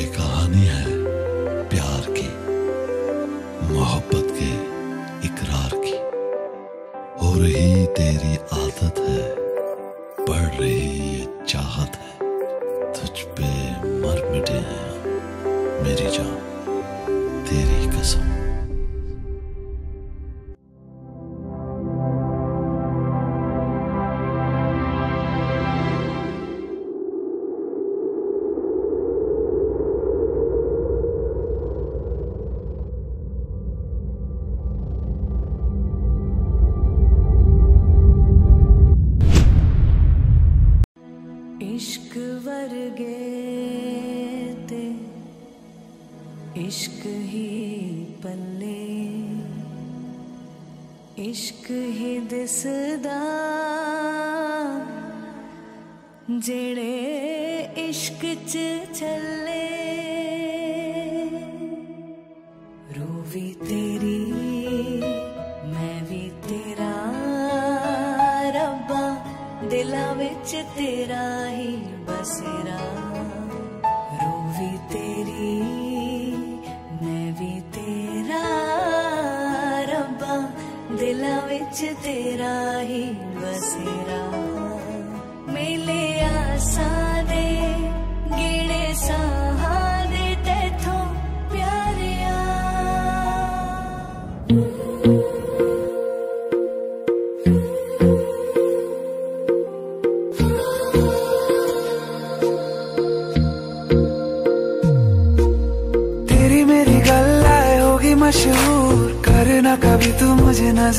ये कहानी है प्यार की, मोहब्बत के इकरार की। हो रही तेरी आदत है बढ़ रही ये चाहत है, तुझ पे मर मिटे हैं मेरी जान, तेरी कसम। इश्क ही पल्ले। इश्क ही दिसदा। जेड़े इश्क च चले रोवी तेरी मैं भी तेरा। रब्बा दिला विच तेरा ही बसेरा। बसरा तेरी। तेरा ही बसेरा।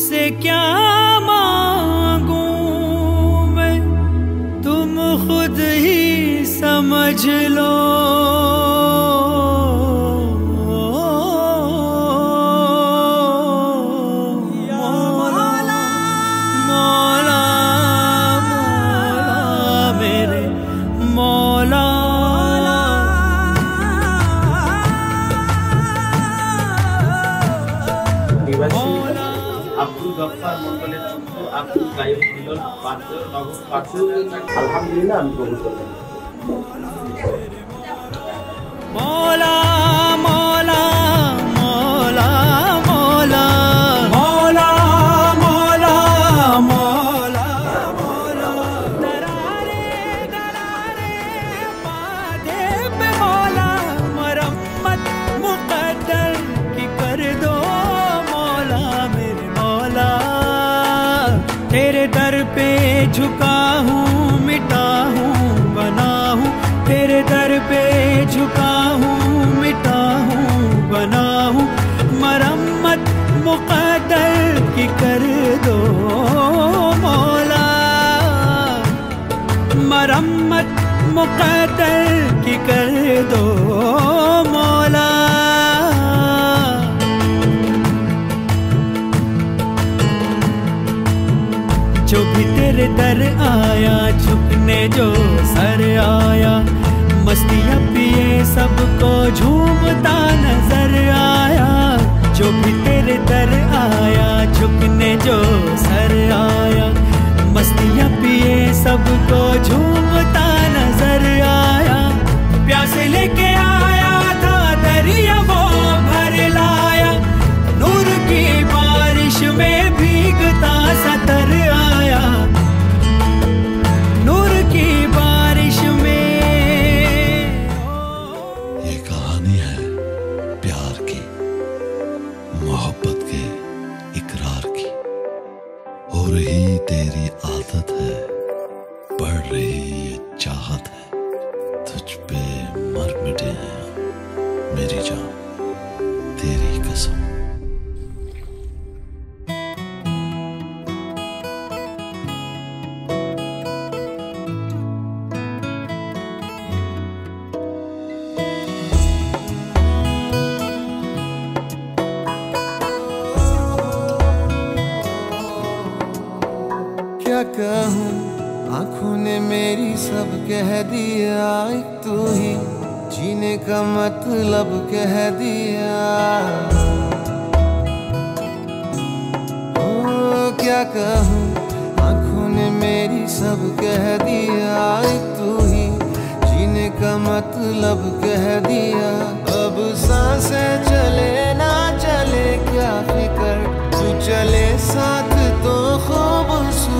तुमसे क्या मांगू मैं? तुम खुद ही समझ लो। আব্দুল मरम्मत मुकद्दर कर दो, मौला। जो भी तेरे दर आया, झुकने जो सर आया, मस्तियाँ पिए सबको झूमता नज़र आया। जो भी तेरे दर आया, झुकने जो सर आया, मस्तियाँ पिए सबको झूमता चाहत है तुझ पे मर मिटे हैं मेरी जान तेरी कसम। क्या कहूँ? आँखों ने मेरी सब कह दिया तू ही। जीने का मतलब कह दिया। ओ क्या कहूँ? आँखों ने मेरी सब कह दिया तू ही। जीने का मतलब कह दिया। अब साँसें चले ना चले, क्या फिकर? तू चले साथ तो खूबसूरत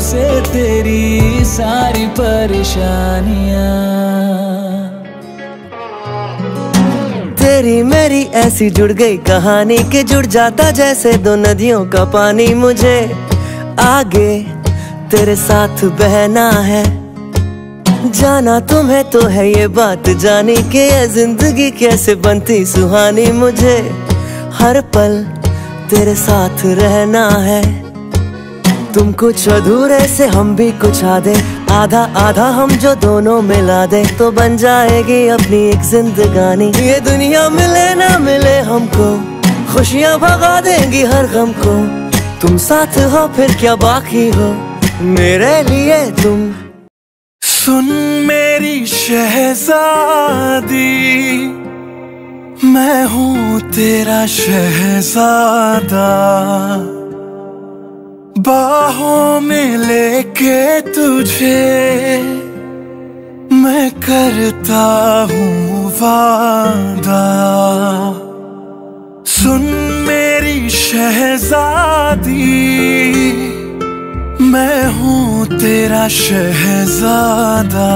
से तेरी सारी परेशानियाँ। तेरी मेरी ऐसी जुड़ गई कहानी के जुड़ जाता जैसे दो नदियों का पानी मुझे। आगे तेरे साथ बहना है। जाना तुम्हें तो है ये बात जानी के ज़िंदगी कैसे बनती सुहानी मुझे। हर पल तेरे साथ रहना है। तुम कुछ अधूरे से हम भी कुछ आधे। आधा आधा हम जो दोनों मिला दे। तो बन जाएगी अपनी एक जिंदगानी। ये दुनिया मिले ना मिले हमको। खुशियाँ भगा देंगी हर गम को। तुम साथ हो फिर क्या बाकी हो? मेरे लिए तुम। सुन मेरी शहजादी। मैं हूँ तेरा शहजादा। बाहों में लेके तुझे मैं करता हूँ वादा। सुन मेरी शहजादी, मैं हूँ तेरा शहजादा।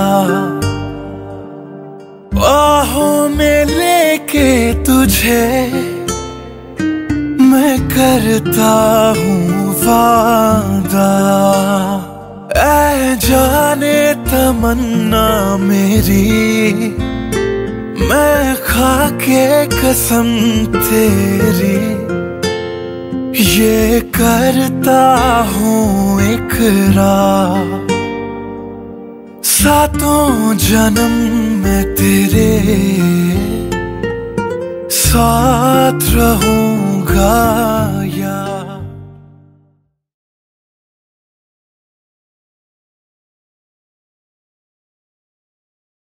बाहों में लेके तुझे मैं करता हूँ वादा। ऐ जाने तमन्ना मेरी, मैं खाके कसम तेरी। ये करता हूँ इकरार सातों जन्म में तेरे, साथ रहूँगा